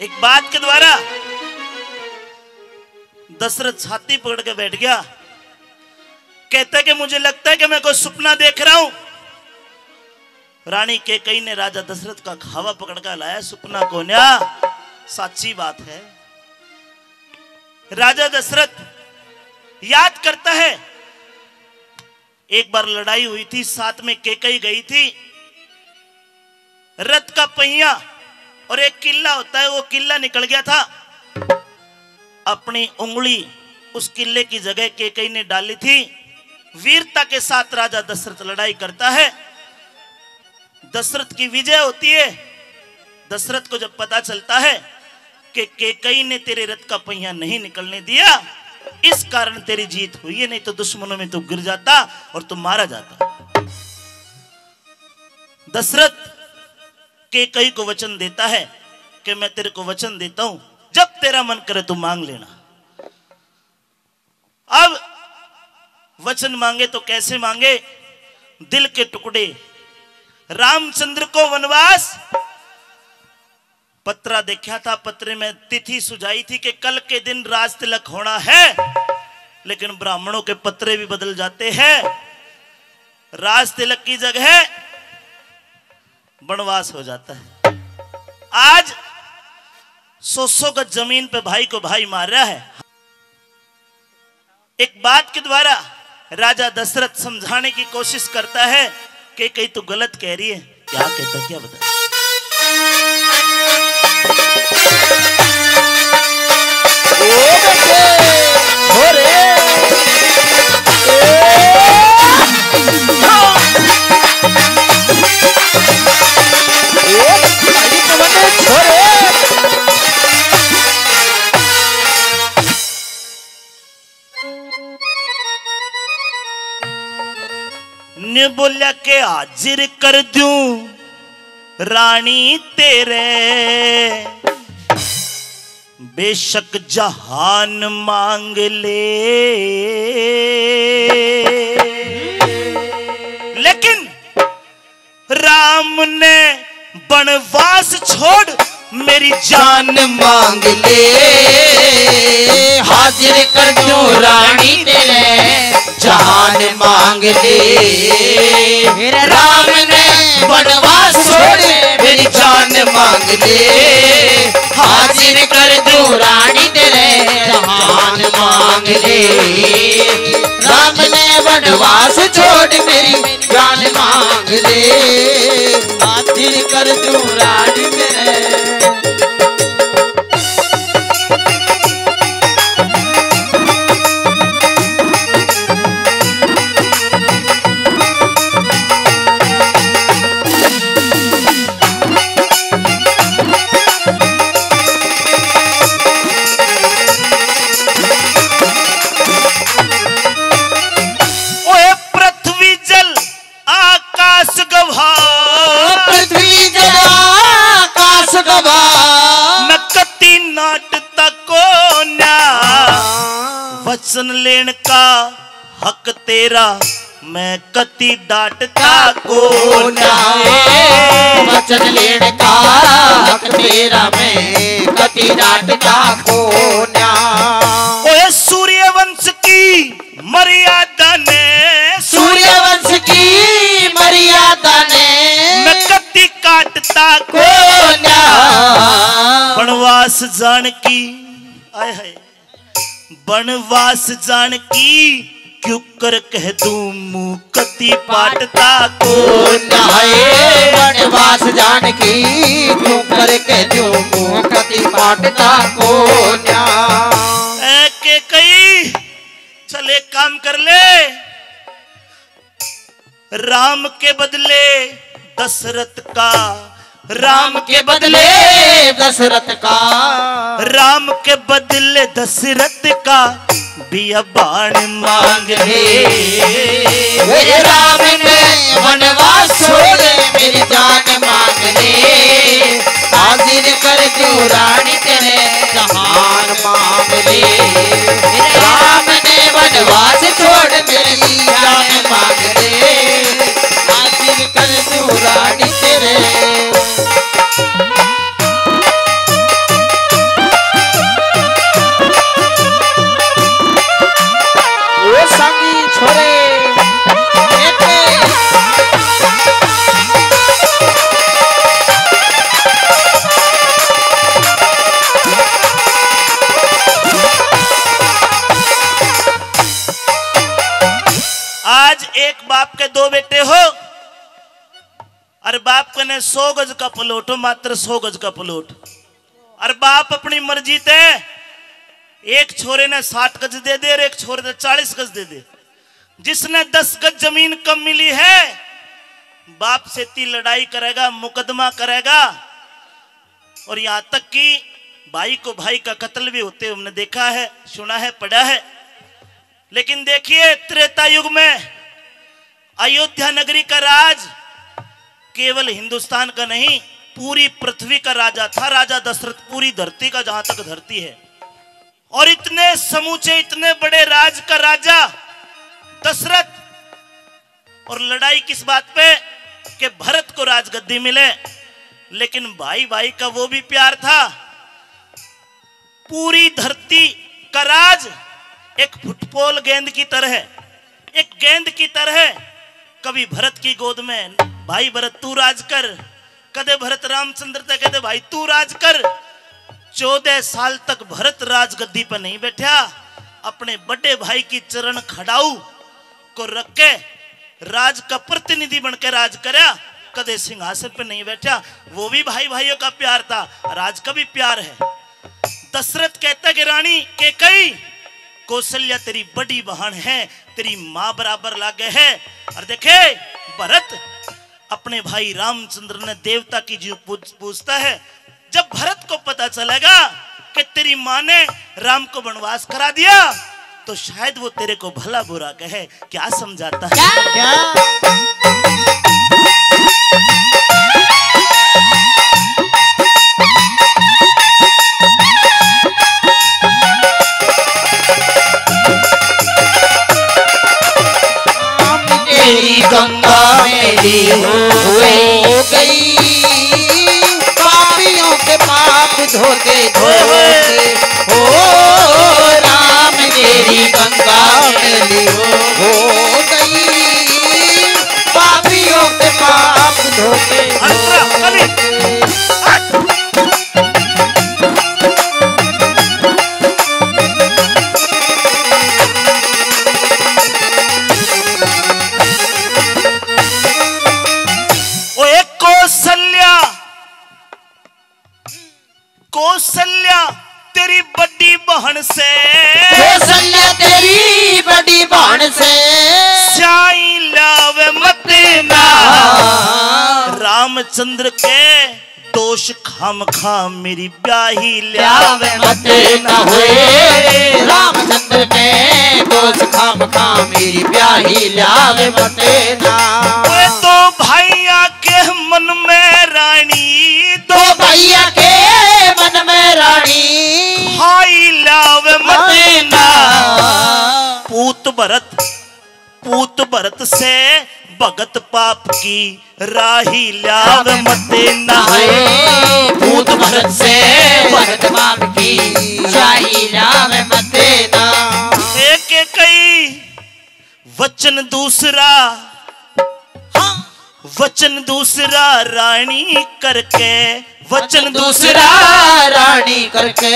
एक बात के द्वारा दशरथ छाती पकड़ के बैठ गया। कहता कि मुझे लगता है कि मैं कोई सपना देख रहा हूँ। रानी के कई ने राजा दशरथ का खावा पकड़ कर लाया, सपना को न्या साची बात है। राजा दशरथ याद करता है, एक बार लड़ाई हुई थी, साथ में केकई गई थी। रथ का पहिया और एक किला होता है, वो किला निकल गया था। अपनी उंगली उस किले की जगह केकई ने डाली थी। वीरता के साथ राजा दशरथ लड़ाई करता है। दशरथ की विजय होती है। दशरथ को जब पता चलता है कि केकई ने तेरे रथ का पहिया नहीं निकलने दिया, इस कारण तेरी जीत हुई है, नहीं तो दुश्मनों में तू गिर जाता और तू मारा जाता। दशरथ केकई को वचन देता है कि मैं तेरे को वचन देता हूँ। जब तेरा मन करे तो मांग लेना। अब वचन मांगे तो कैसे मांगे? दिल के टुकड़े। रामचंद्र को वनवास। पत्रा देखा था, पत्र में तिथि सुझाई थी कि कल के दिन राज तिलक होना है, लेकिन ब्राह्मणों के पत्रे भी बदल जाते हैं। राज तिलक की जगह वनवास हो जाता है। आज सौ सौ गज ज़मीन पे भाई को भाई मार रहा है। एक बात के द्वारा राजा दशरथ समझाने की कोशिश करता है कि कहीं तू गलत कह रही है। क्या कहता क्या बता ने बोलिया के हाजिर कर दू, रानी तेरे। बेशक जहान मांग ले। लेकिन राम ने वनवास छोड़ मेरी जान मांग ले। हाजिर कर दूँ, रानी तेरे। जान मांग ले राम ने वनवास छोड़, मेरी जान मांग ले हाजिर कर दूँ रानी तेरे, जान मांग ले राम ने वनवास छोड़, मेरी जान मांग ले हाजिर कर दूँ रानी तेरा मैं कति डांटता को न्या वचन लेने का हक तेरा मैं कति डांटता को न्या ओए सूर्यवंश की मर्यादा ने सूर्यवंश की मर्यादा ने मैं कति काटता को न्या बनवास जान की आय हाय बनवास जान की क्यों कर कह दूँ मुँह कति पाटता को? नहाए वनवास जान की तू कर के जो मुँह कति पाटता को? के कई? चल एक काम कर ले। राम के बदले दशरथ का राम के बदले दशरथ का। राम के बदले दशरथ का बिया बाण मांग ले राम ने वनवास छोड़ मेरी जान मांग ले हाजिर कर दू रानी तेरे जहान मांग ले राम ने वनवास छोड़ मेरी जान मांग एक बाप के दो बेटे हो। अरे बाप को ने सौ गज का प्लॉट हो मात्र सौ गज का प्लॉट। अरे बाप अपनी मर्ज़ी ते, एक छोरे ने साठ गज दे दे, और एक छोरे ने चालीस गज दे दे। जिसने दस गज ज़मीन कम मिली है, बाप से ती लड़ाई करेगा, मुकदमा करेगा। और यहाँ तक कि भाई को भाई का कत्ल भी होते हमने देखा है, सुना है, पढ़ा है। लेकिन देखिए, त्रेता युग में अयोध्या नगरी का राज केवल हिंदुस्तान का नहीं, पूरी पृथ्वी का राजा था। राजा दशरथ पूरी धरती का, जहाँ तक धरती है। और इतने समूचे, इतने बड़े राज का राजा दशरथ। और लड़ाई किस बात पे? कि भरत को राजगद्दी मिले, लेकिन भाई भाई का वो भी प्यार था। पूरी धरती का राज एक फुटबॉल गेंद की तरह एक गेंद की तरह कभी भरत की गोद में, भाई भरत, तू राज कर। कदे भरत रामचंद्र तक कहते भाई, तू राज कर। चौदह साल तक भरत राजगद्दी पर नहीं बैठा। अपने बड़े भाई की चरण खड़ाऊ को रख के राज का प्रतिनिधि बनकर राज करया कदे सिंहासन पे नहीं बैठा। वो भी भाई भाइयों का प्यार था। राज का भी प्यार है। दशरथ कहता कि, रानी, के कई कौशल्या, तेरी बड़ी बहन है। तेरी माँ बराबर लागे है। और देखे, भरत अपने भाई रामचंद्र ने देवता की जीव पूछता है, जब भरत को पता चलेगा कि तेरी माँ ने राम को वनवास करा दिया तो शायद वो तेरे को भला बुरा कहे। क्या समझाता है? क्या? राम गंगा मेरी हो गई। पापियों के पाप धोते कौशल्या तेरी बड़ी बहन से। कौशल्या तेरी बड़ी बहन से। स्याई लावे मत ना। रामचंद्र के दोष खाम खाम मेरी ब्याही ल्यावे मत न हुए। रामचंद्र के दोष खाम खा मेरी ब्याही लावे मत ना। तो भैया के मन में रानी तो भैया के मन में रानी। भाई लावे मत ना। पूत भरत पूत भरत से भगत पाप की राही लाव नहाए नहाए भूत भरत से भगत पाप की शाही लावे मत ना। एक एक कई वचन दूसरा। वचन दूसरा रानी करके वचन दूसरा रानी करके।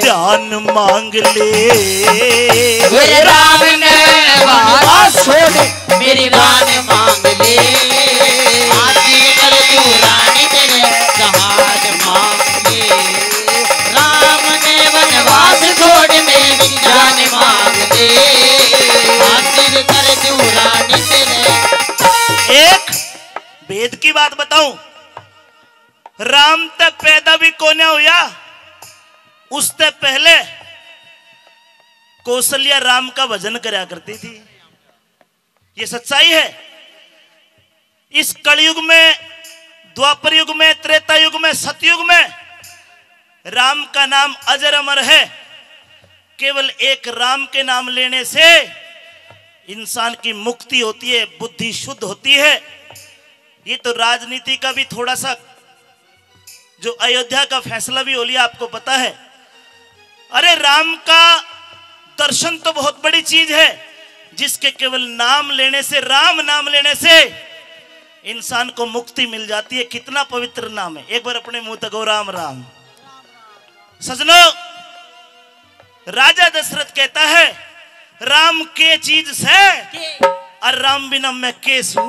ध्यान मांग ले। राम ने छोड़ मेरी बात मांग की बात बताऊँ, राम तक पैदा भी कोने हुआ उससे पहले कौशल्या राम का भजन करया करती थी। ये सच्चाई है। इस कलयुग में, द्वापर युग में, त्रेता युग में, सतयुग में राम का नाम अजर अमर है। केवल एक राम के नाम लेने से इंसान की मुक्ति होती है, बुद्धि शुद्ध होती है। ये तो राजनीति का भी थोड़ा सा जो अयोध्या का फैसला भी हो लिया आपको पता है। अरे राम का दर्शन तो बहुत बड़ी चीज़ है जिसके केवल नाम लेने से राम नाम लेने से इंसान को मुक्ति मिल जाती है। कितना पवित्र नाम है। एक बार अपने मुँह तक राम राम। सजनो राजा दशरथ कहता है राम के चीज़ से और राम बिना मैं केस हूँ।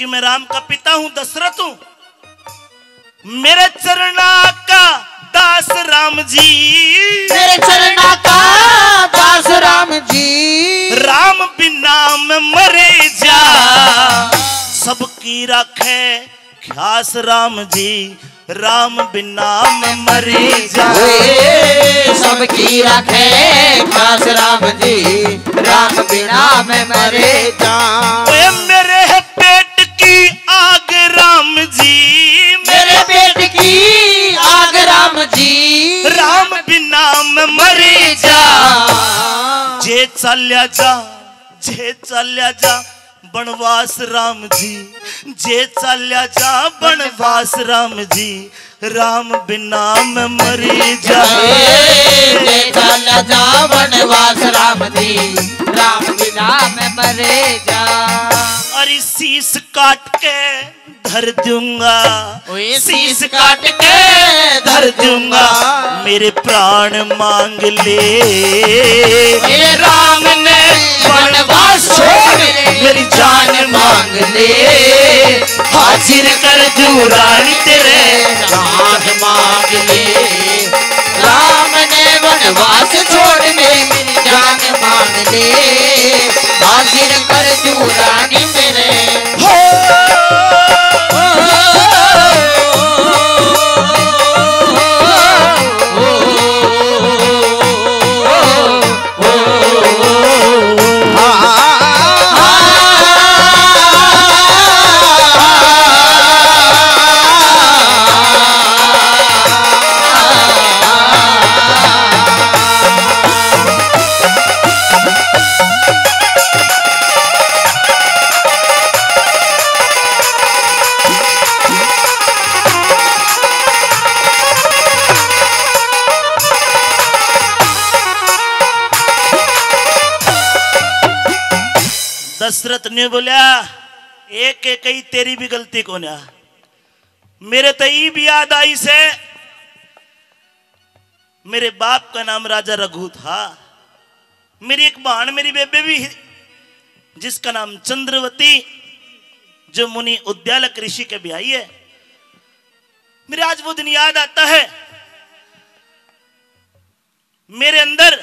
क्योंकि मैं राम का पिता हूँ दशरथ हूँ। मेरे चरना का दास राम जी। मेरे चरणा का दास राम जी। राम बिना मैं मरे जा। सबकी राखे ख्यास राम जी। राम बिना मैं मरे जा। ओए सबकी रखे खास राम जी। राम बिना मैं मरे जा। मेरे पेट राम जी मेरे पेट की आग राम जी राम बिना मैं मरे जा। जे चाल्या जा जे चाल्या जा बनवास राम जी जे चाल्या जा बनवास राम जी राम बिना मैं मरे जा। वनवास राम जी राम बिना मैं मरे जा। अरे शीस काट के धर दूँगा। शीस काट के धर दूँगा। मेरे प्राण मांग ले। राम ने वनवास छोड़ मेरी जान मांग ले। हाजिर कर दूँ रानी तेरे। जान मांग ले। राम ने वनवास छोड़ मेरी जान मांग ले। हाजिर कर तू रानी दशरथ ने बोला, एक एक ही तेरी भी गलती को ना मेरे तई भी याद आई से, मेरे बाप का नाम राजा रघु था। मेरी एक बहन मेरी बेबे भी, जिसका नाम चंद्रवती, जो मुनि उद्यालक ऋषि के आई है। मेरे आज वो दिन याद आता है। मेरे अंदर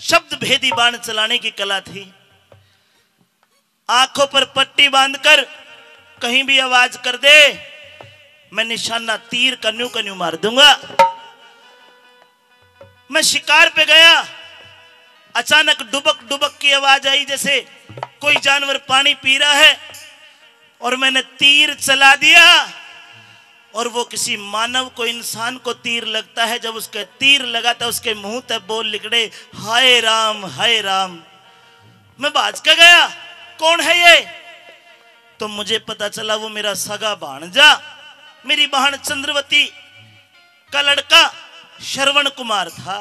शब्द भेदी बाण चलाने की कला थी। आँखों पर पट्टी बांधकर कहीं भी आवाज़ कर दे, मैं निशाना तीर कन्यू कन्यू मार दूँगा। मैं शिकार पे गया, अचानक डुबक डुबक की आवाज़ आई, जैसे कोई जानवर पानी पी रहा है, और मैंने तीर चला दिया, और वो किसी मानव को, इंसान को तीर लगता है। जब उसके तीर लगाता उसके मुँह तक बोल निकले, हाय राम हाय राम। मैं बाज के गया कौन है ये? तो मुझे पता चला वो मेरा सगा भाणजा, मेरी बहन चंद्रवती, का लड़का श्रवण कुमार था।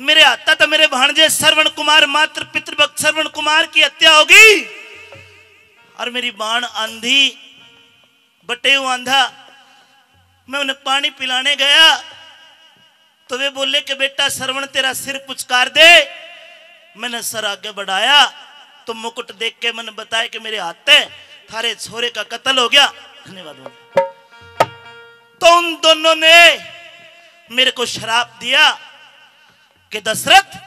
मेरे आता था मेरे भाणजे श्रवण कुमार मात्र पितृभक्त श्रवण कुमार की हत्या होगी और मेरी बाण आंधी, बटे हुआ आंधा, मैं उन्हें पानी पिलाने गया। तो वे बोले कि बेटा श्रवण तेरा सिर पुचकार दे। मैंने सर आगे बढ़ाया तो मुकुट देख के मैंने बताया कि मेरे हाथ है। थारे छोरे का कत्ल हो गया। धन्यवाद तो उन दोनों ने मेरे को शराब दिया कि दशरथ,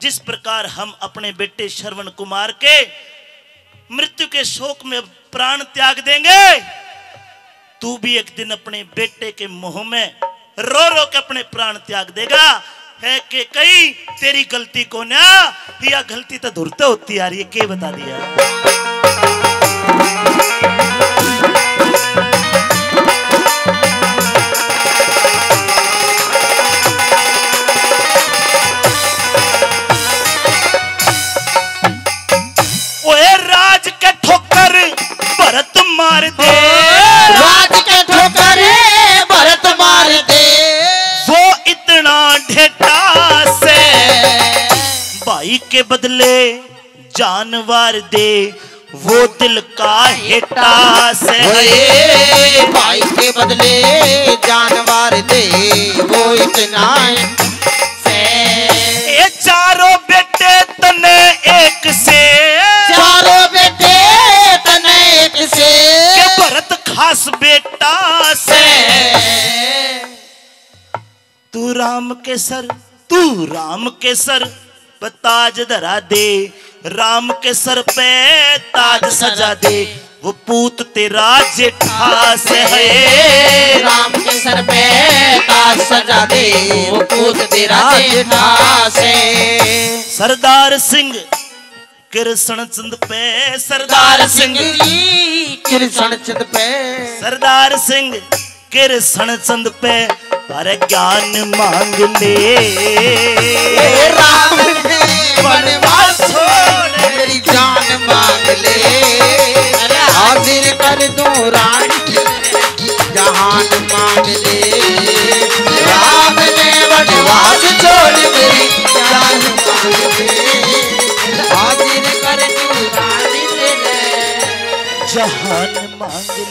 जिस प्रकार हम अपने बेटे श्रवण कुमार के मृत्यु के शोक में प्राण त्याग देंगे, तू भी एक दिन अपने बेटे के मुँह में रो रो के अपने प्राण त्याग देगा। है के कई तेरी गलती को ना या गलती तो धुरत होती यार, ये के बता दिया? मार दे। के बदले जानवर दे वो दिल का हेटा से भाई के बदले जानवर दे वो इतना ये चारों बेटे तने एक से। चारों बेटे तने एक से। के भरत खास बेटा से। तू राम के सर तू राम के सर। ताज धरा दे राम के सर पे ताज सजा दे वो पूत तेरा जेठा से है राम के सर पे ताज सजा दे वो पूत तेरा जेठा से सरदार सिंह कृष्ण चंद पे सरदार सिंह कृष्ण चंद पे। सरदार सिंह कृष्ण चंद पे पर ज्ञान मांग ले। राम ने वनवास मेरी जान मांग ले। हाजिर कर दो रानी जहान मांग ले। राम ने वनवास छोड़ मेरी जान मांग ले। हाजिर कर दो रानी जहान मांग